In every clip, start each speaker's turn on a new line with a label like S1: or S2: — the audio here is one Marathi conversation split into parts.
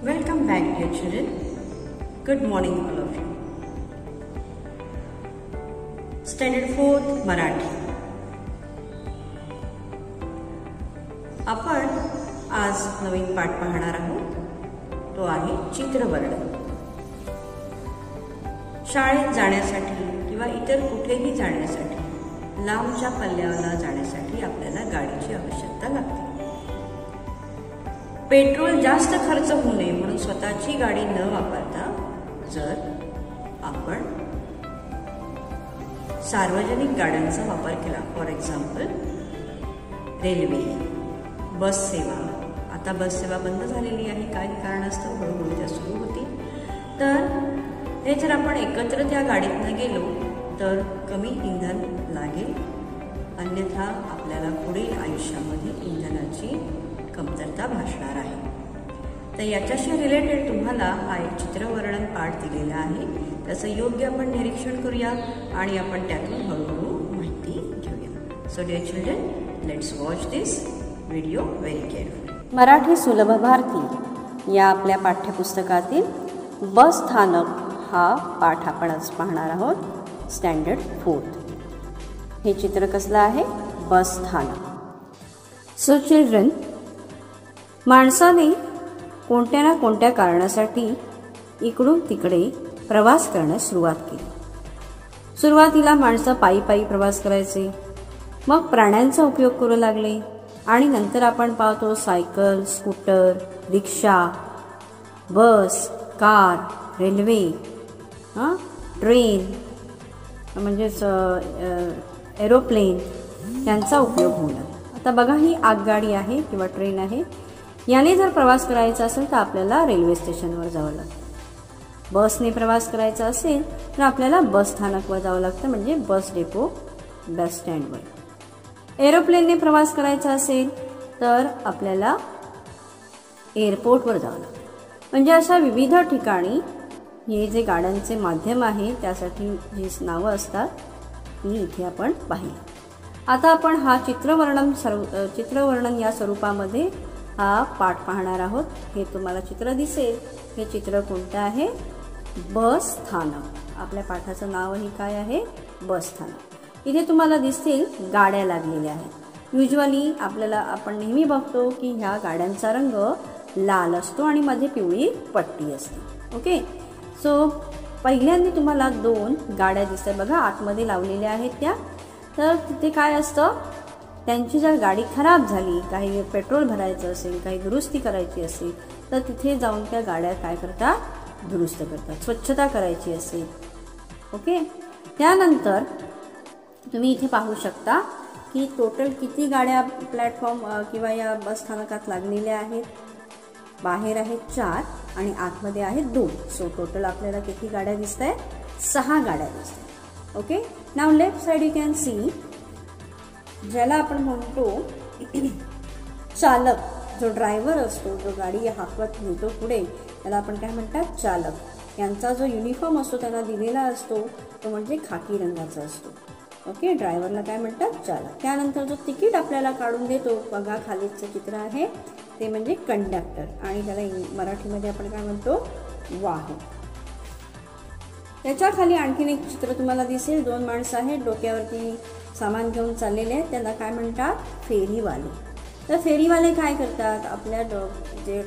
S1: Welcome back, dear children. Good morning, all of you. Standard 4th Marathi आपण आज नवीन पाठ पाहणार आहोत तो आहे चित्रवर्ण शाळेत जाण्यासाठी किंवा इतर कुठेही जाण्यासाठी लांबच्या पल्ल्याला जाण्यासाठी आपल्याला गाडीची आवश्यकता लागते पेट्रोल जास्त खर्च होऊ नये म्हणून स्वतःची गाडी न वापरता जर आपण सार्वजनिक गाड्यांचा वापर केला फॉर एक्झाम्पल रेल्वे बस सेवा. आता बस सेवा बंद झालेली आहे. काही कारणास्तव हळूहळू त्या सुरू होती तर हे जर आपण एकत्र त्या गाडीतनं गेलो तर कमी इंधन लागेल. अन्यथा आपल्याला पुढील आयुष्यामध्ये इंधनाची कमतरता भासणार आहे. तर याच्याशी रिलेटेड तुम्हाला हा एक चित्रवर्णन पाठ दिलेला आहे. त्याचं योग्य आपण निरीक्षण करूया आणि आपण त्यातून हळूहळू माहिती घेऊया. So dear children let's watch this video very careful
S2: Marathi Sulabh Bharati या आपल्या पाठ्यपुस्तकातील बस स्थानक हा पाठ आपण आज पाहणार आहोत. स्टँडर्ड फोर्थ हे चित्र कसलं आहे? बस स्थानक सो चिल्ड्रन माणसाने कोणत्या ना कोणत्या कारणासाठी इकडून तिकडे प्रवास करण्यास सुरुवात केली. सुरुवातीला माणसं पायी पायी प्रवास करायचे. मग प्राण्यांचा उपयोग करू लागले. आणि नंतर आपण पाहतो cycle scooter rickshaw bus car railway हां ट्रेन म्हणजेच एरोप्लेन यांचा उपयोग होणार आता बघा ही आगगाडी आहे किंवा ट्रेन आहे. याने जर प्रवास करायचा असेल तर आपल्याला रेल्वे स्टेशनवर जावं लागतं. बसने प्रवास करायचा असेल तर आपल्याला बस स्थानकवर जावं लागतं म्हणजे बस डेपो बस स्टँडवर. एरोप्लेनने प्रवास करायचा असेल तर आपल्याला एअरपोर्टवर जावं लागतं. म्हणजे अशा विविध ठिकाणी हे जे गाड्यांचे माध्यम आहे त्यासाठी जी नावं असतात ती इथे आपण पाहिली. आता आपण हा चित्रवर्णन सर्व चित्रवर्णन या स्वरूपामध्ये हा पाठ पाहणार आहोत. हे तुम्हाला चित्र दिसेल. हे चित्र कोणतं आहे? बस स्थानक. आपल्या पाठाचं नावही काय आहे? बस स्थानक. इथे तुम्हाला दिसतील गाड्या लागलेल्या आहेत. युजली आपल्याला आपण नेहमी बघतो की ह्या गाड्यांचा रंग लाल असतो आणि मध्ये पिवळी पट्टी असते. ओके सो पहिल्यांदा तुम्हाला दोन गाड्या दिसतात. बघा आतमध्ये लावलेल्या आहेत त्या. तर तिथे काय असतं? त्यांची जर गाडी खराब झाली काही पेट्रोल भरायचं असेल काही दुरुस्ती करायची असेल तर तिथे जाऊन त्या गाड्या काय करतात दुरुस्त करतात स्वच्छता करायची असेल. ओके? त्यानंतर तुम्ही इथे पाहू शकता की टोटल किती गाड्या प्लॅटफॉर्म किंवा या बस स्थानकात लागलेल्या आहेत? बाहेर आहेत चार आणि आतमध्ये आहेत दोन. सो टोटल आपल्याला किती गाड्या दिसत आहेत सहा गाड्या दिसत आहेत okay? Now left side you can see ज्याला आपण म्हणतो चालक. जो ड्रायव्हर असतो जो गाडी हाकवत नेतो पुढे त्याला आपण काय म्हणतात? चालक. यांचा जो युनिफॉर्म असतो त्यांना दिलेला असतो तो म्हणजे खाकी रंगाचा असतो. ओके ड्रायव्हरला काय म्हणतात? चालक. त्यानंतर जो तिकीट आपल्याला काढून देतो बघा खालीचं चित्र आहे ते म्हणजे कंडक्टर आणि त्याला मराठीमध्ये आपण काय म्हणतो? वाहक. त्याच्याखाली आणखीन एक चित्र तुम्हाला दिसेल. दोन माणसं आहेत डोक्यावरती सामान घेऊन चाललेले आहेत. त्यांना काय म्हणतात? फेरीवाले. तर फेरीवाले काय करतात? आपल्या डो जे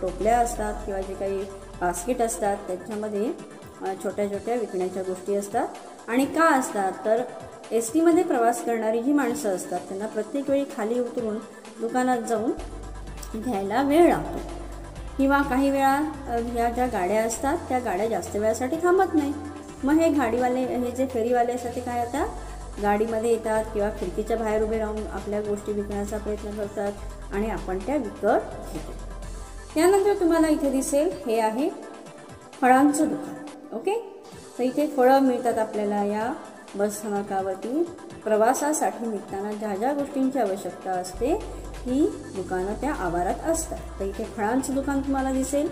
S2: टोपल्या असतात किंवा जे काही बास्केट असतात त्याच्यामध्ये छोट्या छोट्या विकण्याच्या गोष्टी असतात. आणि का असतात? तर एस टीमध्ये प्रवास करणारी जी माणसं असतात त्यांना प्रत्येक वेळी खाली उतरून दुकानात जाऊन घ्यायला वेळ लागतो. किंवा काही वेळा ह्या ज्या गाड्या असतात त्या गाड्या जास्त वेळासाठी थांबत नाही. मग हे गाडीवाले हे जे फेरीवाले असतात ते काय आता गाडीमध्ये येतात किंवा खिडकीच्या बाहेर उभे राहून आपल्या गोष्टी विकण्याचा प्रयत्न करतात आणि आपण त्या विकत घेतो. त्यानंतर तुम्हाला इथे दिसेल हे आहे फळांचं दुकान. ओके तर इथे फळं मिळतात आपल्याला या बस स्थानकावरती. प्रवासासाठी निघताना ज्या ज्या गोष्टींची आवश्यकता असते ही दुकानं त्या आवारात असतात. तर इथे फळांचं दुकान तुम्हाला दिसेल.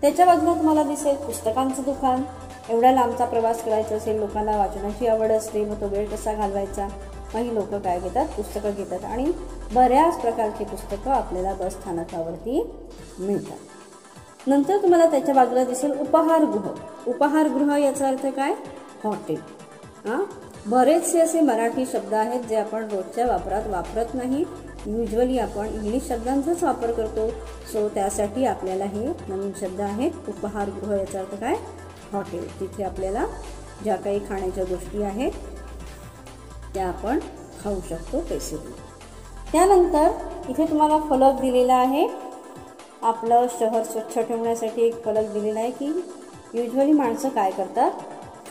S2: त्याच्या बाजूला तुम्हाला दिसेल पुस्तकांचं दुकान. एवढा लांबचा प्रवास करायचा असेल लोकांना वाचनाची आवड असते मग तो वेळ कसा घालवायचा? मग ही लोकं काय घेतात? पुस्तकं घेतात. आणि बऱ्याच प्रकारची पुस्तकं आपल्याला बस स्थानकावरती मिळतात. नंतर तुम्हाला त्याच्या बाजूला दिसेल उपहारगृह उपहारगृह याचा अर्थ काय? हॉटेल. हां? बरेचसे असे मराठी शब्द आहेत जे आपण रोजच्या वापरात वापरत नाही. युजली आपण इंग्लिश शब्दांचाच वापर करतो. सो त्यासाठी आपल्याला हे नवीन शब्द आहेत. उपहारगृह याचा अर्थ काय? हॉटेल तिथे आपल्याला ज्या काही खाण्याच्या गोष्टी आहेत त्या आपण खाऊ शकतो पैसे देऊन त्यानंतर इथे तुम्हाला फलक दिलेला आहे. आपलं शहर स्वच्छ ठेवण्यासाठी एक फलक दिलेला आहे की युजली माणसं काय करतात?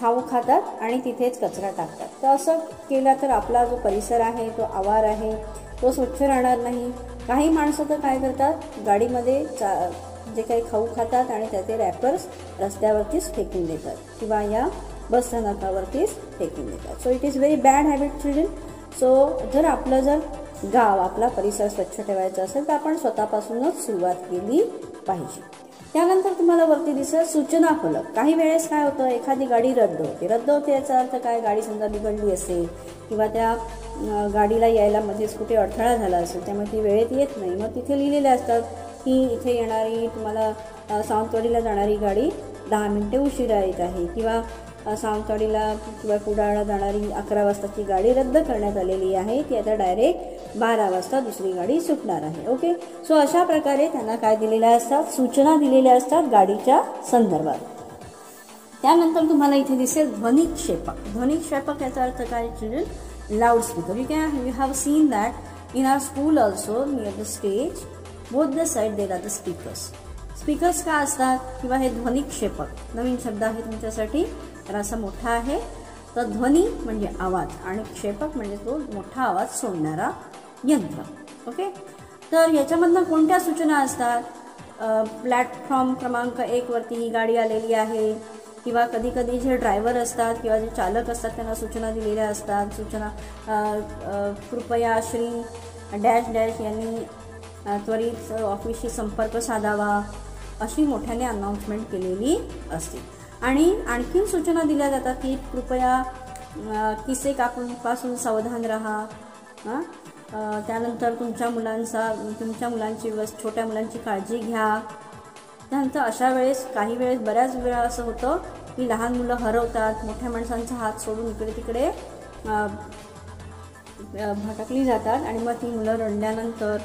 S2: खाऊ खातात आणि तिथेच कचरा टाकतात. तर असं केलं तर आपला जो परिसर आहे तो आवार आहे तो स्वच्छ राहणार नाही. काही माणसं तर काय करतात? गाडीमध्ये चा जे काही खाऊ खातात आणि त्याचे रॅपर्स रस्त्यावरतीच फेकून देतात किंवा या बस स्थानकावरतीच फेकून देतात. So it is very bad habit children so जर आपलं जर गाव आपला परिसर स्वच्छ ठेवायचा असेल तर आपण स्वतःपासूनच सुरुवात केली पाहिजे. त्यानंतर तुम्हाला वरती दिसेल सूचना फलक. काही वेळेस काय होतं एखादी गाडी रद्द होते. रद्द होते याचा अर्थ काय? गाडी समजा बिघडली असेल किंवा त्या गाडीला यायला मध्येच कुठे अडथळा झाला असेल त्यामुळे ती वेळेत येत नाही. मग तिथे लिहिलेले असतात की इथे येणारी तुम्हाला सावंतवाडीला जाणारी गाडी दहा मिनटे उशिरा येत आहे किंवा सावंतवाडीला किंवा कुडाळला जाणारी अकरा वाजताची गाडी रद्द करण्यात आलेली आहे. ती आता डायरेक्ट बारा वाजता दुसरी गाडी सुटणार आहे. ओके? सो अशा प्रकारे त्यांना काय दिलेल्या असतात? सूचना दिलेल्या असतात गाडीच्या संदर्भात. त्यानंतर तुम्हाला इथे दिसेल ध्वनिक्षेपक ध्वनिक्षेपक याचा अर्थ काय? Children loudspeaker. You can you have seen that in our school also near the stage both the side there are the speakers speakers का असतात किंवा हे ध्वनिक्षेपक नवीन शब्द आहे तुमच्यासाठी तर असा मोठा आहे. तर ध्वनी म्हणजे आवाज आणि क्षेपक म्हणजे तो मोठा आवाज सोडणारा यंत्र. ओके तर याच्यामधनं कोणत्या सूचना असतात? प्लॅटफॉर्म क्रमांक एकवरती ही गाडी आलेली आहे किंवा कधी कधी जे ड्रायव्हर असतात किंवा जे चालक असतात त्यांना सूचना दिलेल्या असतात. सूचना कृपया श्री डॅश डॅश यांनी त्वरित ऑफिसशी संपर्क साधावा अशी मोठ्याने अनाऊन्समेंट केलेली असते. आणि आणखीन सूचना दिल्या जातात की कृपया किसे कापूनपासून सावधान राहा. त्यानंतर तुमच्या मुलांचा तुमच्या मुलांची वस छोट्या मुलांची काळजी घ्या. त्यानंतर अशा वेळेस काही वेळेस बऱ्याच वेळा असं होतं की लहान मुलं हरवतात मोठ्या माणसांचा हात सोडून इकडे तिकडे भटकली जातात आणि मग ती मुलं रडल्यानंतर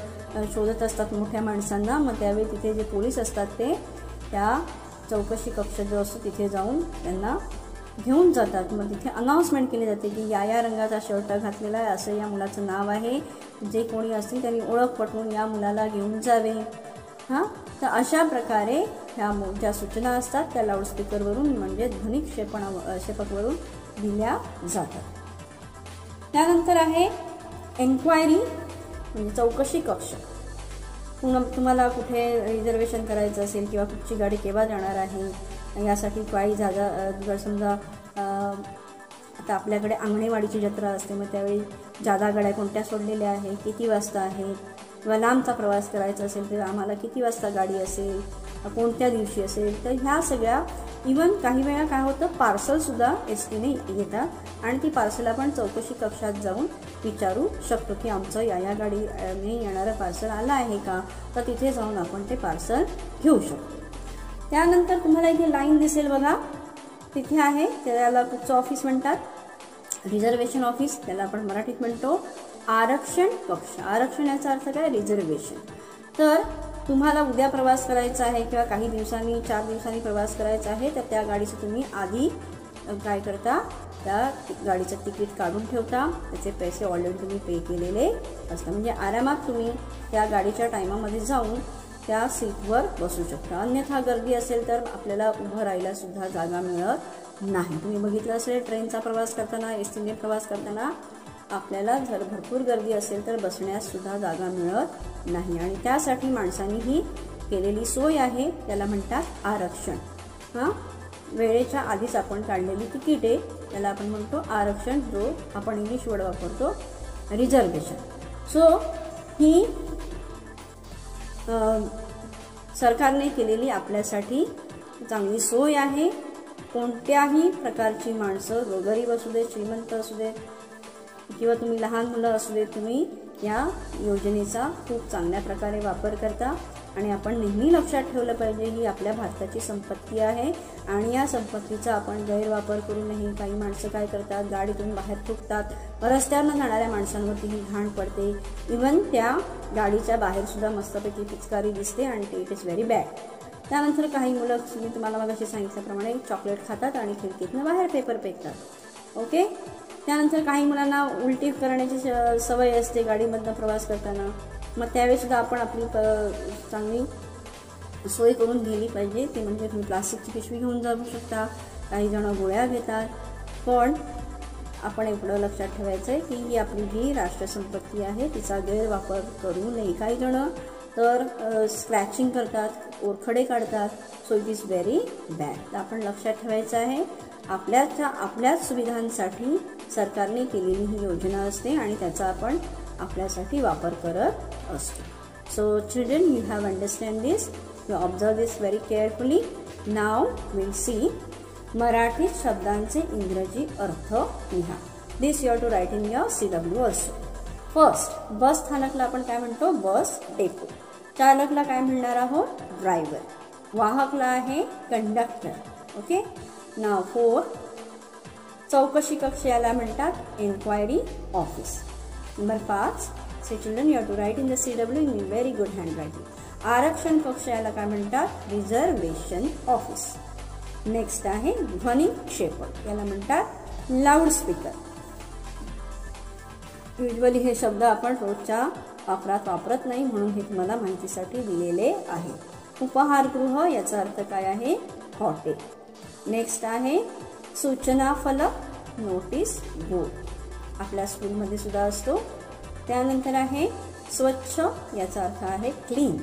S2: शोधत असतात मोठ्या माणसांना. मग त्यावेळी तिथे जे पोलीस असतात ते त्या चौकशी कक्ष जो असतो तिथे जाऊन त्यांना घेऊन जातात. मग तिथे अनाऊन्समेंट केली जाते की या या रंगाचा शर्ट घातलेला आहे असं या मुलाचं नाव आहे. जे कोणी असतील त्यांनी ओळख पटवून या मुलाला घेऊन जावे. हां? तर अशा प्रकारे ह्या ज्या सूचना असतात त्या लाऊडस्पीकरवरून म्हणजे ध्वनी क्षेपणा क्षेपकवरून दिल्या जातात. त्यानंतर आहे एन्क्वायरी म्हणजे चौकशी कक्ष. पुन्हा तुम्हाला कुठे रिझर्वेशन करायचं असेल किंवा कुठची गाडी केव्हा जाणार आहे यासाठी काही जागा जर समजा आता आपल्याकडे अंगणेवाडीची जत्रा असते मग त्यावेळी जादा गाड्या कोणत्या सोडलेल्या आहे किती वाजता आहे किंवा लांबचा प्रवास करायचा असेल तर आम्हाला किती वाजता गाडी असेल कोणत्या दिवशी असेल? तर ह्या सगळ्या इवन काही वेळा काय होतं पार्सलसुद्धा एस टीने घेतात आणि ती पार्सल आपण चौकशी कक्षात जाऊन विचारू शकतो की आमचं या या गाडीने येणारं पार्सल आलं आहे का? तर तिथे जाऊन आपण ते पार्सल घेऊ शकतो. त्यानंतर तुम्हाला इथे लाईन दिसेल बघा. तिथे आहे त्याला कुठचं ऑफिस म्हणतात? रिझर्वेशन ऑफिस त्याला आपण मराठीत म्हणतो आरक्षण कक्ष. आरक्षण याचा अर्थ काय? रिझर्वेशन तर तुम्हाला उद्या प्रवास करायचा आहे किंवा काही दिवसांनी चार दिवसांनी प्रवास करायचा आहे तर त्या गाडीचं तुम्ही आधी काय करता? त्या गाडीचं तिकीट काढून ठेवता. त्याचे पैसे ऑलरेडी तुम्ही पे केलेले. असतात म्हणजे आरामात तुम्ही त्या गाडीच्या टायमामध्ये जाऊन त्या सीटवर बसू शकता. अन्यथा गर्दी असेल तर आपल्याला उभं राहायलासुद्धा जागा मिळत नाही. तुम्ही बघितलं असेल ट्रेनचा प्रवास करताना एस टीने प्रवास करताना आपल्याला जर भरपूर गर्दी असेल तर बसण्यास सुद्धा जागा मिळत नाही. आणि त्यासाठी माणसांनी ही केलेली सोय आहे त्याला म्हणतात आरक्षण. हां? वेळेच्या आधीच आपण काढलेली तिकीटे त्याला आपण म्हणतो आरक्षण. जो आपण इंग्लिश वर्ड वापरतो रिझर्वेशन सो ही सरकारने केलेली आपल्यासाठी चांगली सोय आहे. कोणत्याही प्रकारची माणसं गरीब असू दे श्रीमंत असू दे किंवा तुम्ही लहान मुलं असू दे तुम्ही या योजनेचा खूप चांगल्या प्रकारे वापर करता. आणि आपण नेहमी लक्षात ठेवलं पाहिजे ही आपल्या भारताची संपत्ती आहे. आणि या संपत्तीचा आपण गैरवापर करू नये काही माणसं काय करतात? गाडीतून बाहेर फुटतात. रस्त्यावर जाणाऱ्या माणसांवरती ही घाण पडते. इवन त्या गाडीच्या बाहेरसुद्धा मस्तपैकी पिचकारी दिसते आणि ते इट इज व्हेरी बॅड त्यानंतर काही मुलं मी तुम्हाला मग अशी सांगितल्याप्रमाणे चॉकलेट खातात आणि खिडकीतनं बाहेर पेपर फेकतात. ओके त्यानंतर काही मुलांना उलटी करण्याची सवय असते गाडीमधनं प्रवास करताना. मग त्यावेळीसुद्धा आपण आपली प चांगली सोय करून गेली पाहिजे. ते म्हणजे तुम्ही प्लास्टिकची पिशवी घेऊन जाऊ शकता काही जण गोळ्या घेतात. पण आपण एवढं लक्षात ठेवायचं आहे की ही आपली जी राष्ट्रसंपत्ती आहे तिचा गैरवापर करू नये. काही जणं तर स्क्रॅचिंग करतात. ओरखडे काढतात. So it is very bad तर आपण लक्षात ठेवायचं आहे आपल्याच्या आपल्याच सुविधांसाठी सरकारने केलेली ही योजना असते आणि त्याचा आपण आपल्यासाठी वापर करत असतो. So children you have understand this you observe this very carefully now will see Marathi शब्दांचे इंग्रजी अर्थ लिहा. This you're to write in your C W as first bus स्थानकला आपण काय म्हणतो? Bus depot. चालकला काय म्हणणार आहोत? ड्रायव्हर वाहकला आहे कंडक्टर ओके नाव फोर चौकशी कक्ष याला म्हणतात एन्क्वायरी ऑफिस नंबर पाच. Say children you to write in the C W in very good handwriting आरक्षण कक्ष याला काय म्हणतात? रिझर्वेशन ऑफिस नेक्स्ट आहे ध्वनी क्षेपक याला म्हणतात लाऊडस्पीकर युजली हे शब्द आपण रोजच्या वापरात वापरत नाही म्हणून हे तुम्हाला माहितीसाठी दिलेले आहे. उपहारगृह याचा अर्थ काय आहे? हॉटेल. नेक्स्ट आहे सूचना फलक नोटीस बोर्ड आपल्या स्कूलमध्ये सुद्धा असतो. त्यानंतर आहे स्वच्छ याचा अर्थ आहे क्लीन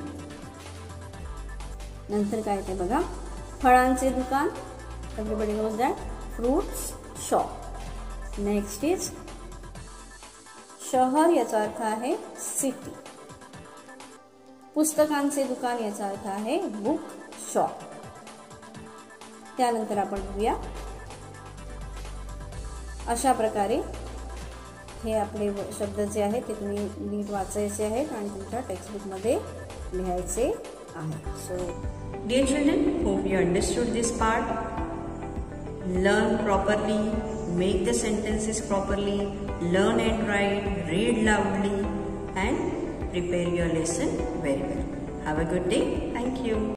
S2: नंतर काय ते बघा. फळांचे दुकान. Everybody goes that fruits shop next is शहर याचा अर्थ आहे सिटी. पुस्तकांचे दुकान याचा अर्थ आहे बुक शॉप. त्यानंतर आपण बघूया. अशा प्रकारे हे आपले शब्द जे आहेत ते तुम्ही नीट वाचायचे आहेत आणि तुमच्या टेक्स्टबुकमध्ये लिहायचे आहेत so
S1: dear children hope you understood this part learn properly make the sentences properly, learn and write, read loudly and prepare your lesson very well. Have a good day. Thank you.